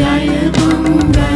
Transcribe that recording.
Jaya Bunga